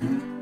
Mm-hmm.